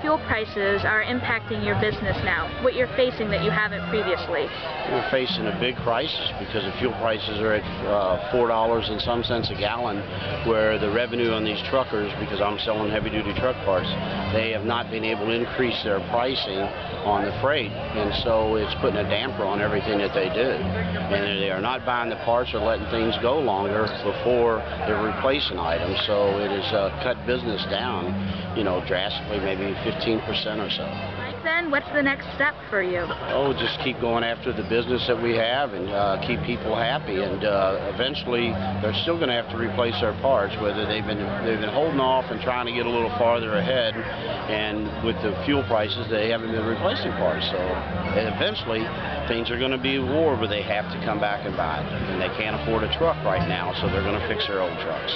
fuel prices are impacting your business now? What you're facing that you haven't previously? We're facing a big crisis because the fuel prices are at uh, four dollars and some cents a gallon, where the revenue on these truckers, because I'm selling heavy-duty truck parts, they have not been able to increase their pricing on the freight, and so it's putting a damper on everything that they do. And they are not buying the parts or letting things go longer before they're replacing items, so it has uh, cut business down, you know, drastically, maybe 15% or so. Mike, then, what's the next step for you? Oh, just keep going after the business that we have and uh, keep people happy. And uh, eventually, they're still going to have to replace their parts. Whether they've been they've been holding off and trying to get a little farther ahead, and with the fuel prices, they haven't been replacing parts. So eventually, things are going to be a war where they have to come back and buy it, and they can't afford a truck right now, so they're going to fix their old trucks.